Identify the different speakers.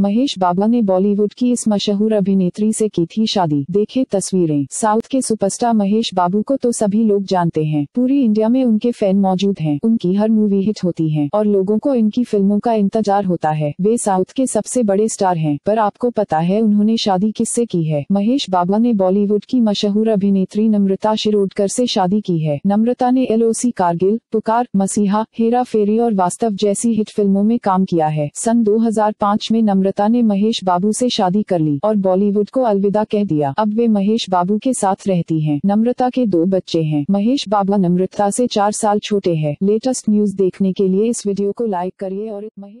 Speaker 1: महेश बाबा ने बॉलीवुड की इस मशहूर अभिनेत्री से की थी शादी। देखे तस्वीरें। साउथ के सुपरस्टार महेश बाबू को तो सभी लोग जानते हैं। पूरी इंडिया में उनके फ़ैन मौजूद हैं। उनकी हर मूवी हिट होती है और लोगों को इनकी फ़िल्मों का इंतज़ार होता है। वे साउथ के सबसे बड़े स्टार हैं, पर आपको पता है उन्होंने शादी किससे की है। महेश बाबा ने बॉलीवुड की मशहूर अभिनेत्री नम्रता शिरोडकर से शादी की है। नम्रता ने एलओसी कारगिल, पुकार, मसीहा, हेरा फेरी और वास्तव जैसी हिट फ़िल्मों में काम किया है। सन 2005 में नम्रता ने महेश बाबू से शादी कर ली और बॉलीवुड को अलविदा कह दिया। अब वे महेश बाबू के साथ रहती हैं। नम्रता के दो बच्चे हैं। महेश बाबू नम्रता से चार साल छोटे हैं। लेटेस्ट न्यूज़ देखने के लिए इस वीडियो को लाइक करिए और महेश